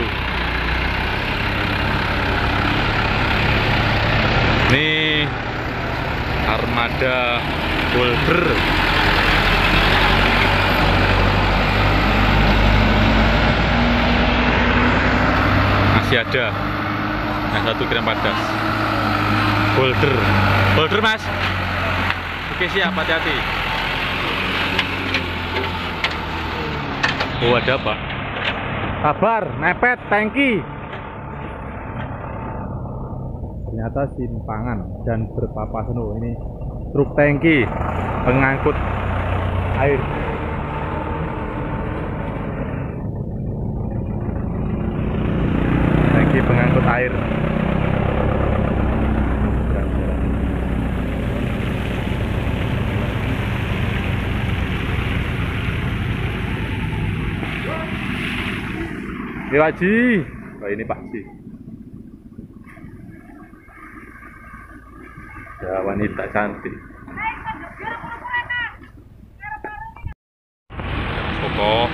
satu ini armada boulder masih ada yang satu kirim padas boulder boulder mas. Oke siap. Hati-hati. Oh ada apa Kabar, mepet, tangki. Ternyata simpangan dan berpapasan oh, ini truk tangki pengangkut air. Tangki pengangkut air. Ini Waji. Oh ini Pak Ji. Ya wanita cantik. kokoh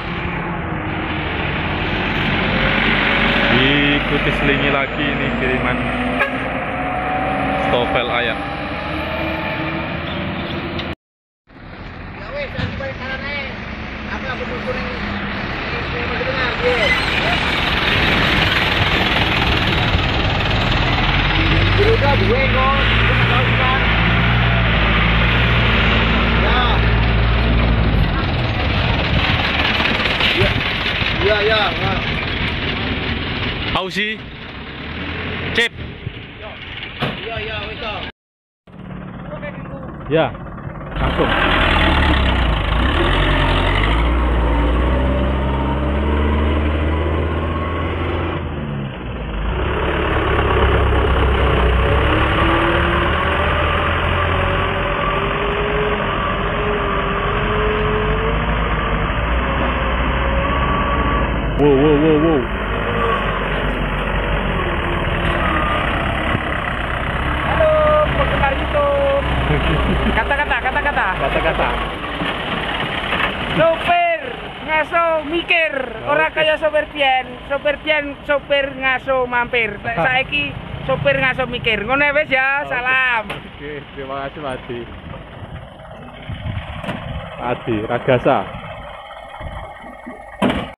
diikuti selingi lagi ini kiriman stopel ayam Ya wes, balik aja. Apa aku butuh nih? Ini mau dengar Ya, ya, ya. Ausi Cip Ya, ya. Ya, langsung. Wow, wow, wow, wow. Halo, penggemar YouTube. Kata-kata, kata-kata. Kata-kata. Sopir ngaso mikir, ora kaya sopir pian. Sopir pian sopir ngaso mampir. Saiki sopir ngaso mikir. Ngono wis ya, salam. Oke, terima kasih Pak Adi. Adi, Ragasa.